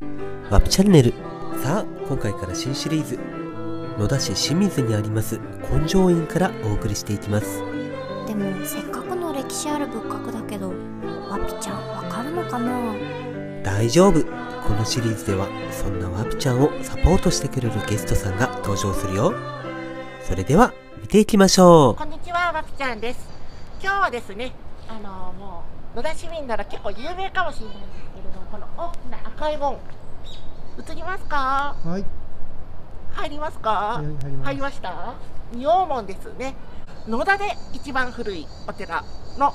ワップチャンネル。さあ、今回から新シリーズ。野田市清水にあります根性院からお送りしていきます。でもせっかくの歴史ある仏閣だけどワピちゃんわかるのかな？大丈夫。このシリーズでは、そんなワップちゃんをサポートしてくれるゲストさんが登場するよ。それでは、見ていきましょこんにちは、わきちゃんです。今日はですね、あのもう野田市民なら結構有名かもしれないんですけれども、この大きな赤い門、映りますか？はい、入りますか？はい入ります入りました？仁王門ですね。野田で一番古いお寺の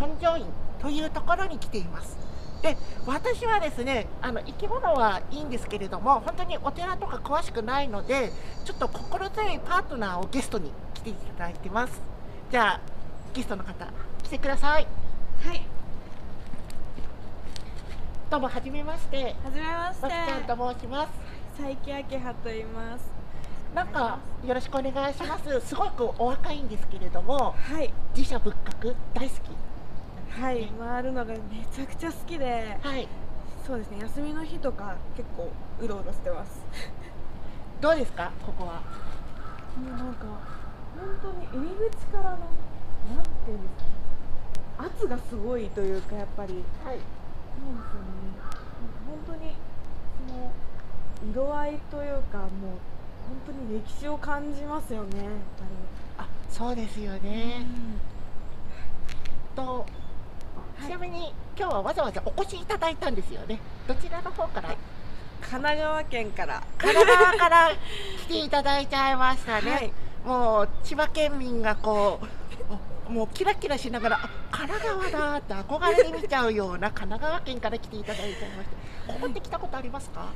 根性院というところに来ています。で私はですねあの生き物はいいんですけれども本当にお寺とか詳しくないのでちょっと心強いパートナーをゲストに来ていただいてますじゃあゲストの方来てくださいはい、どうもはじめまして。はじめまして。ちゃんと申します。佐伯明葉と言います。なんかよろしくお願いします。すごくお若いんですけれどもはい。自社仏閣大好はい回るのがめちゃくちゃ好きで。きはい。そうですね休みの日とか結構うろうろしてます。どうですか？ここは。もうなんか本当に入り口からのなんていうんですかね圧がすごいというかやっぱり。はい本当にその色合いというかもう本当に歴史を感じますよねやっぱあそうですより、ねとちなみに今日はわざわざお越しいただいたんですよね。どちらの方から、神奈川県から。神奈川から来ていただいちゃいましたね、はい。もう千葉県民がこうもうキラキラしながらあ神奈川だって憧れで見ちゃうような 神奈川県から来ていただいちゃいましたここって来たことありますか？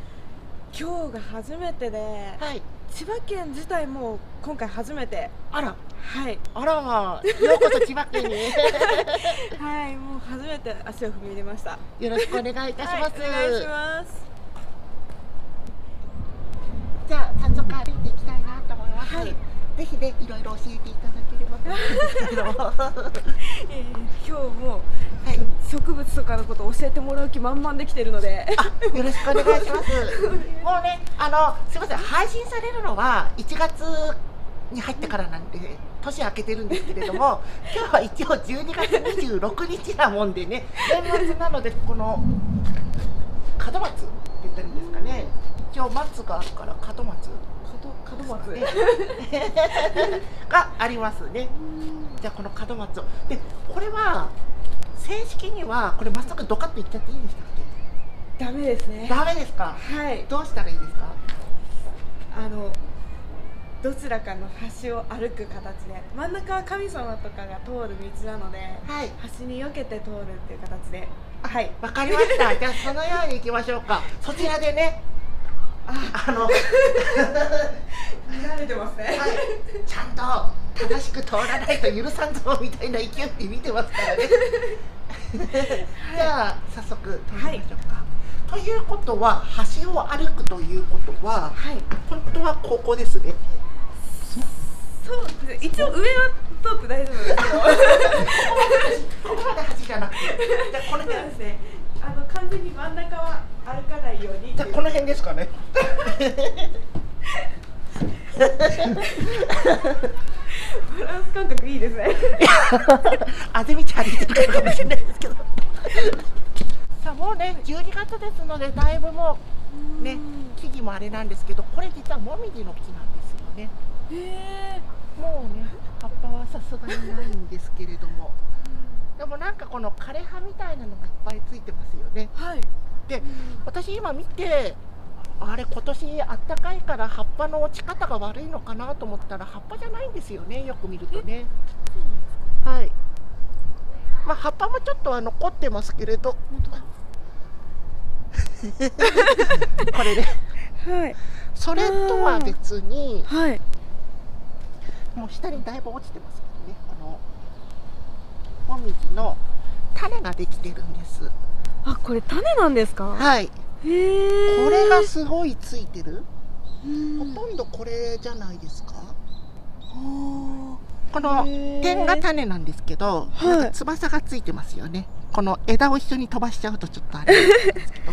今日が初めてではい。千葉県自体も今回初めて。あら。はい。あら。まあようこそ千葉県に。はいもう初めて足を踏み入れました。よろしくお願いいたします、はい、お願いしますじゃあ早速歩いていきたいなと思います、はいぜひねいろいろ教えていただければと思うんですけどは えー今日もい植物とかのことを教えてもらう気満々できてるのでよろしくお願いします。もうね、あの、すみません、配信されるのは1月に入ってからなんで、年明けてるんですけれども、今日は一応12月26日なもんでね、年末なので、この門松って言ってるんですかね。一応松があるから門松松がありますね。じゃあこの門松を。で、これは正式にはこれまっすぐドカッといっちゃっていいんでしたっダメですねけ？ダメですか？はいどうしたらいいですか？あのどちらかの橋を歩く形で真ん中は神様とかが通る道なのではい。橋に避けて通るっていう形ではいわかりました。じゃあそのように行きましょうか。そちらでね、ああの、はい、慣れてますね。ちゃんと正しく通らないと許さんぞみたいな勢いで見てますからね。じゃあ早速通りましょうか。ということは橋を歩くということははい。本当はここですね。そうですね。一応上は通って大丈夫ですけど ここまで橋じゃなくて、じゃあこのそう辺ですね。あの完全に真ん中は歩かないようにじゃあこの辺ですかね。バランス感覚いいですね あぜ道歩いてるかもしれないですけど。さあもうね12月ですのでだいぶもうね木々もあれなんですけどこれ実はもみじの木なんですよね。へえもうね葉っぱはさすがにないんですけれども。でもなんかこの枯れ葉みたいなのがいっぱいついてますよね。はいで私今見てあれ今年あったかいから葉っぱの落ち方が悪いのかなと思ったら葉っぱじゃないんですよねよく見るとね。はい。まあ葉っぱもちょっとは残ってますけれど。これね。はいそれとは別にはいもう下にだいぶ落ちてますけどね。このもみじの種ができてるんです。あこれ種なんですか？はい。これがすごいついてる？ほとんどこれじゃないですか？この点が種なんですけど、翼がついてますよね。この枝を一緒に飛ばしちゃうとちょっとあれなんですけど。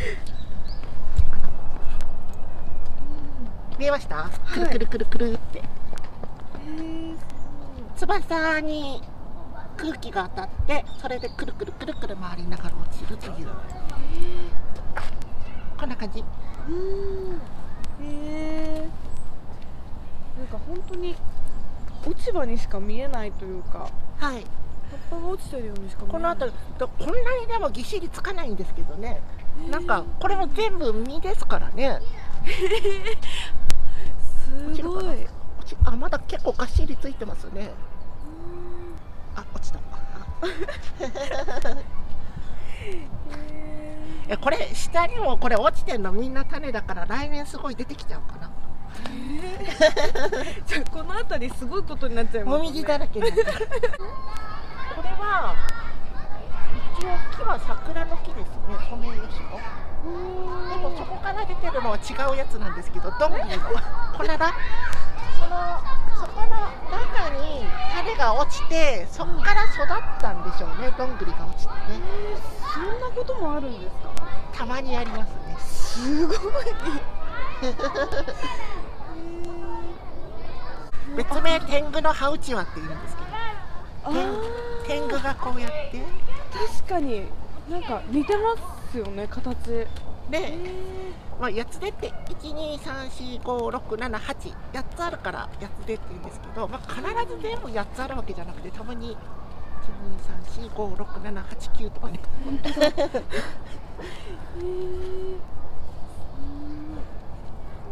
見えました、くるくるくるくるって、翼に空気が当たってそれでくるくるくるくる回りながら落ちるという。こんな感じ。うん。へえなんか本当に落ち葉にしか見えないというか。はい。葉っぱが落ちてるようにしか見えない。この後とこんなにでもぎっしりつかないんですけどね。なんかこれも全部実ですからね。すごい。あまだ結構がっしりついてますねあ落ちた。えこれ下にもこれ落ちてんのみんな種だから来年すごい出てきちゃうかな。じゃあこの辺りすごいことになっちゃいますね。もみじだらけになってるこれは一応木は桜の木ですね。ソメイヨシノでもそこから出てるのは違うやつなんですけどどんぐりのこれだそのそこの中に種が落ちてそこから育ったんでしょうねどんぐりが落ちてね。そんなこともあるんですか？たまにありますね。すごい。別名天狗のハウチワって言うんですけど。天狗がこうやって。確かに。なんか似てますよね形でへまあ、八つ手って123456788つあるから八つ手って言うんですけど、まあ、必ず全部8つあるわけじゃなくてたまに123456789とかね。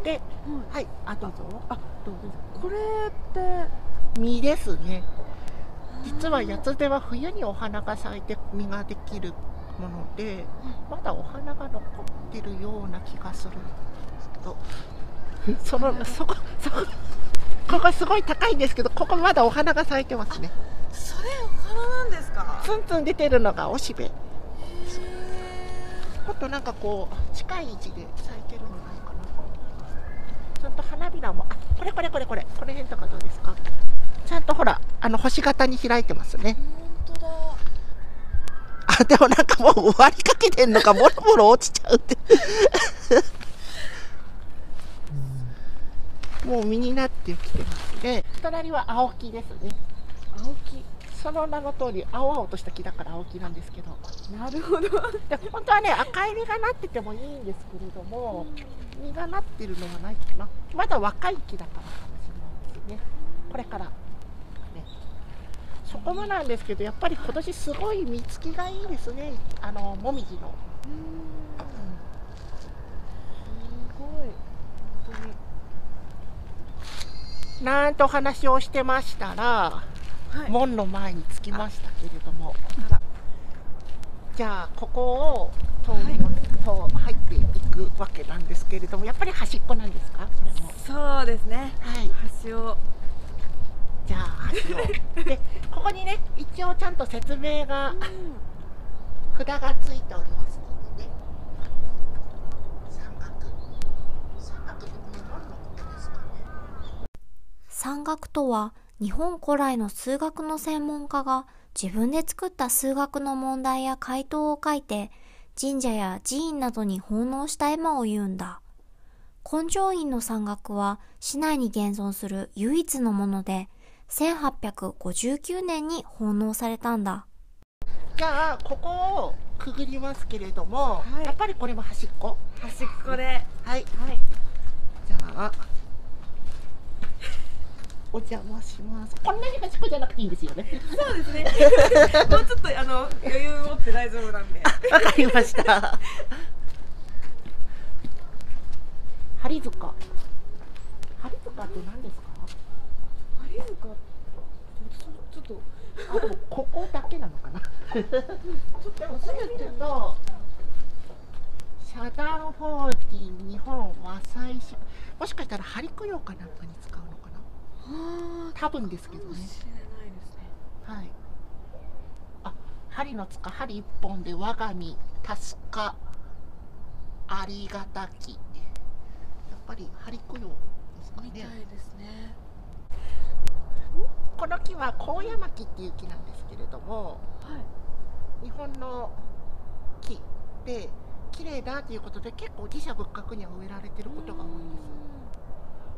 ではいあどうぞ。あどうぞ。これって実ですね実は八つ手は冬にお花が咲いて実ができるものでまだお花が残ってるような気がするんですけどそのそこそこここすごい高いんですけどここまだお花が咲いてますね。それお花なんですか？ツンツン出てるのがおしべ。もっとなんかこう近い位置で咲いてるのないかな。ちゃんと花びらもあこれこれこれこれ。この辺とかどうですか？ちゃんとほらあの星型に開いてますねあでもなんかもう終わりかけてんのかボロボロ落ちちゃうって。もう実になってきてますね。隣は青木ですね。青木。その名の通り青々とした木だから青木なんですけど。なるほど。で本当はね赤い実がなっててもいいんですけれども実がなってるのはないかな。まだ若い木だからかもしれないですね。これから。ねそこもなんですけどやっぱり今年すごい実つきがいいですね。あのもみじの、すごい。本当になんとお話をしてましたら、はい。門の前に着きましたけれども。じゃあここを通りの、と入っていくわけなんですけれどもやっぱり端っこなんですか？これも。そうですね。はい。橋をじゃあ橋をでここにね一応ちゃんと説明が札がついておりますのでね。山岳山岳って何のことですかね。山岳とは日本古来の数学の専門家が自分で作った数学の問題や回答を書いて神社や寺院などに奉納した絵馬を言うんだ。根性院の山岳は市内に現存する唯一のもので1859年に奉納されたんだ。じゃあここをくぐりますけれども、はい。やっぱりこれも端っこ。端っこで。はい。はい。じゃあお邪魔します。こんなに端っこじゃなくていいんですよね。そうですね。もうちょっとあの余裕持って大丈夫なんで。わかりました。針塚。針塚って何ですか有塚ちょっここだけなのかな？ちょっとでもそれ見ると社団法人日本和裁所もしかしたら針供養かなんかに使うのかな？あ多分ですけどね。かもしれないですね。はい。あ針の塚針一本で我が身助かありがたき。やっぱり針供養ですかね。みたいですねこの木は高山木っていう木なんですけれどもはい。日本の木で綺麗だということで結構自社仏閣には植えられてることが多いんです。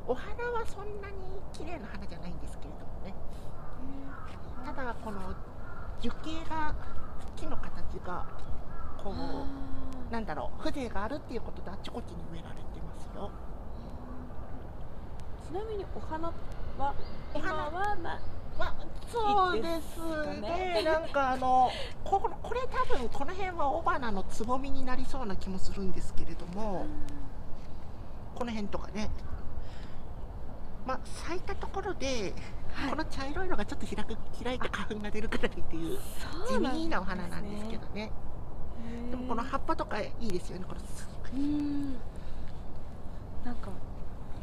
お花はそんなに綺麗な花じゃないんですけれどもね。ただこの樹形が木の形がこうなんだろう風情があるっていうことであちこちに植えられてますよ。ちなみにお花はお花今はそうですね。なんかあのここれ多分この辺は雄花のつぼみになりそうな気もするんですけれどもこの辺とかね。まあ咲いたところで、はい。この茶色いのがちょっと開く開いて花粉が出るくらいっていう地味なお花なんですけどね。でもこの葉っぱとかいいですよねこれうん。なんか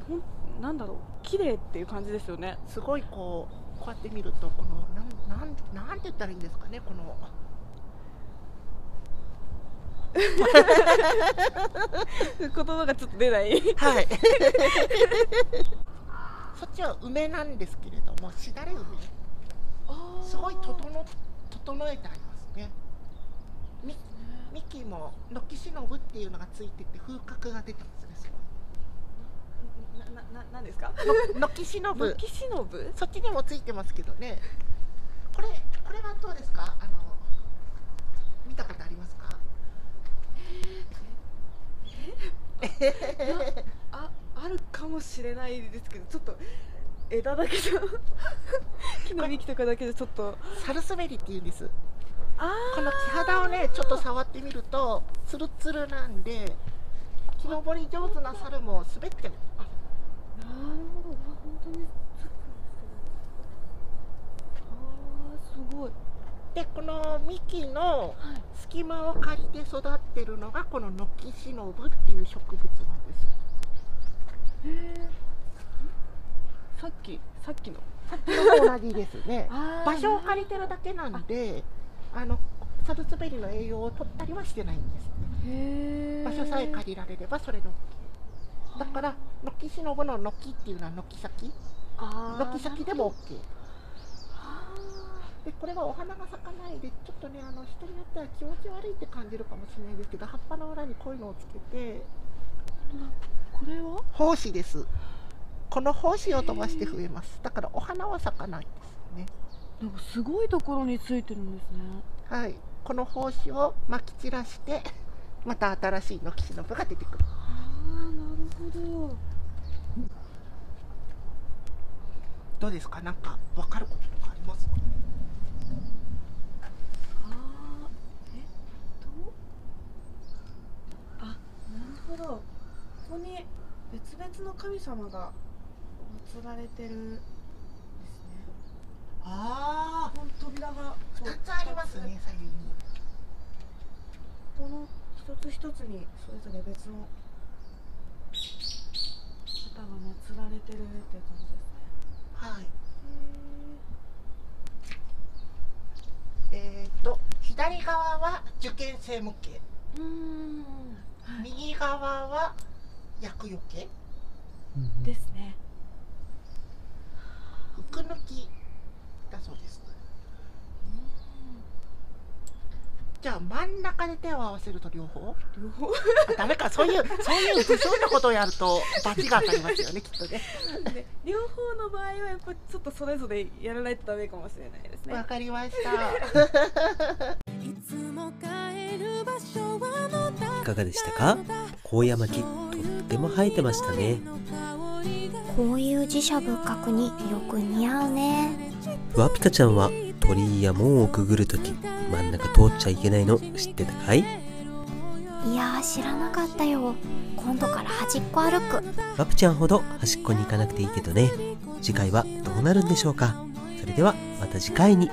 ほんなんだろう。綺麗っていう感じですよね。すごいこうこうやって見るとこのなんなんなんて言ったらいいんですかねこの言葉がちょっと出ないはい。そっちは梅なんですけれども、しだれ梅。すごい整整えてありますね。み幹も軒しのぶっていうのがついてて風格が出てま。すななななんですか？ごいの軒しのぶ。軒しのぶ？そっちにもついてますけどね。これこれはどうですか？あの見たことありますか？ああるかもしれないですけどちょっと枝だけじゃ木の幹とかだけでちょっとサルスベリっていうんです。あこの木肌をねちょっと触ってみるとツルツルなんで木登り上手な猿も滑ってもあなるほどうわ本当につくあーすごい。でこの幹のはい隙間を借りて育ってるのがこのノキシノブっていう植物なんですよ。へえさっきさっきの？同じですね。場所を借りてるだけなんであのサルスベリの栄養を取ったりはしてないんですね。へえ場所さえ借りられればそれで OK だからノキシノブのノキっていうのは軒先？軒先でも OK あでこれはお花が咲かないでちょっとねあの人によっては気持ち悪いって感じるかもしれないですけど葉っぱの裏にこういうのをつけて。ーこれは？胞子です。この胞子を飛ばして増えます。だからお花は咲かないですね。なんかすごいところについてるんですね。はい。この胞子をまき散らしてまた新しいノキシノブが出てくる。ああなるほどどうですか？なんか分かることとかあります？かああえっと？あなるほど。ここに別々の神様が祀られてるんですね。あこの扉があ2つありますね。左右に。この一つ一つにそれぞれ別の方が祀られてるっていう感じですねはい。えー、と左側は受験生向けうーん。右側は厄除け。ですね。服抜きだそうですじゃあ真ん中で手を合わせると両方？両方。あダメか。そういうそういう不祥なことをやると罰が当たりますよね きっとね。で両方の場合はやっぱちょっとそれぞれやらないとダメかもしれないですね。わかりました。いかがでしたか？高野巻とっても生えてましたね。こういう寺社仏閣によく似合うね。ワピカちゃんは鳥居や門をくぐるとき真ん中通っちゃいけないの。知ってたかい？いやー知らなかったよ。今度から端っこ歩く。ワピちゃんほど端っこに行かなくていいけどね。次回はどうなるんでしょうか。それではまた次回に